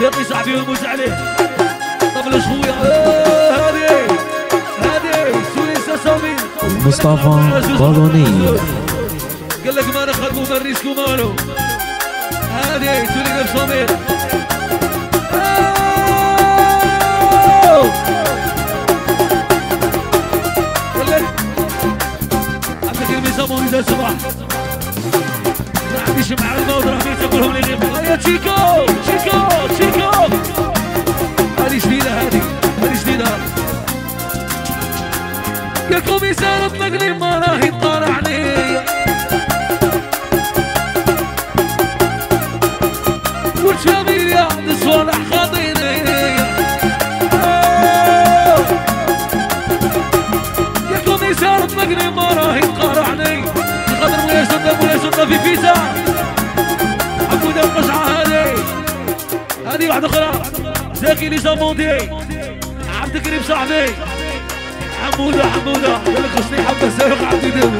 يا صاحبي ونموت عليه طبل شوية آه، هذه هذه سوليسا سامي مصطفى بالوني قال لك ما نخدموا ما نريسكو مالو هذه سوليسا سامي قال لك عندك الميزان مو صباح Dice Maradona, visto con un Oye, chico, chico. واحدة أخرى. زاكي لي زاموندي. عبد الكريم صاحبي. حمودة حمودة. لك خصني حبة سابق عبد يدوي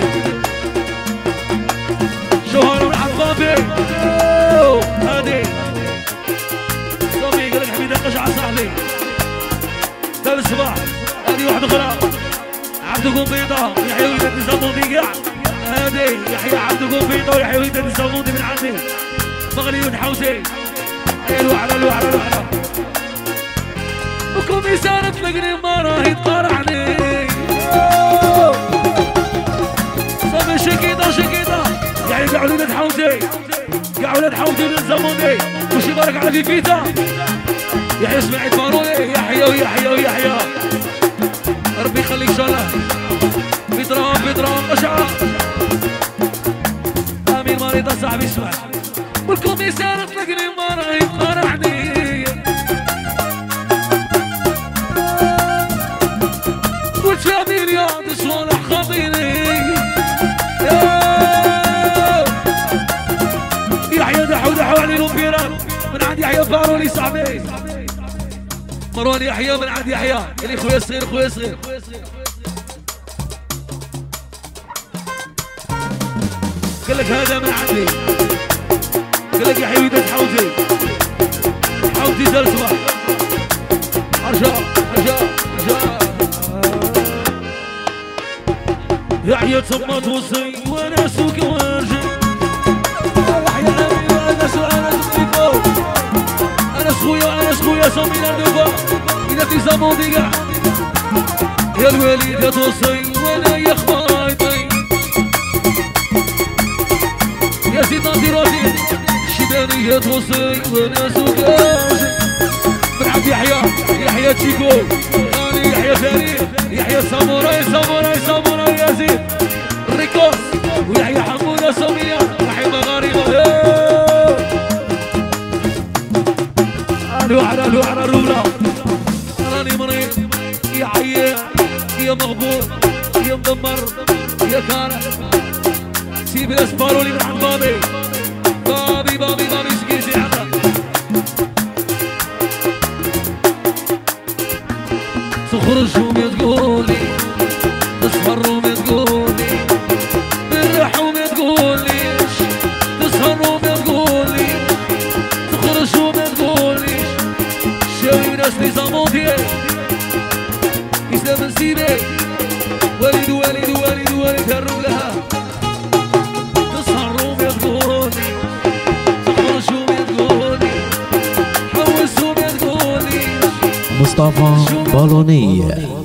شهر عبابي هذه صافي قال لك حميدة القشعة صاحبي. دار الصباح. هذه واحدة أخرى. عبد قنبيطة يحيى ولد الزاموندي. قاع هادي. يحيى عبد قنبيطة ويحيى ولد الزاموندي من عندي. مغلي ونحوسي ألو على ألو على ألو على وكوميسار تلقني ما راهي تقارعني صافي شكيطة شكيطة يعني قاع ولد حوتي قاع ولد حوتي للزاموندي وش يبارك على فيفيتا يحيى اسماعيل فاروني يحيى ويحيى ويحيى ربي يخليك الله بيترام بيترام قشعة امين مريضة صاحبي اسمع والكوميسار تلقني ما راهي تقارعني قلت فهمي رياض صالح خاطيني. يحيى دحو دحو علي الامبيران من عند يحيى فاروني صاحبي مروان يحيى من عند يحيى اللي خويا صغير خويا صغير. قال لك هذا من عندي. قال لك يحيى وليدات حوزي. حوزي دار صباح رجاء رجاء رجاء يحيى تما توصي وأنا سوق وأرجع. يحيى أنا سوق أنا سوق أنا خويا أنا خويا صامي نوفا اذا في زمان ديقع. يا الوالد يا توصي وأنا يا خبايطي يا سيدنا ديراتي شباني يا توصي وأنا سكاجي من عبد يحيى يحيى تشيكو. راني يحيى ثاني. يحيى ساموراي ساموراي ساموراي يا زيد ريكوس ويحيى حمودة سامية يحيى مغاربة ألو على ألو على الرولا راني مريض. يا عيان يا مغبور يا مدمر يا كاره سيبي اسبارولي من عند والد والد والد والد لها. مصطفى بالوني.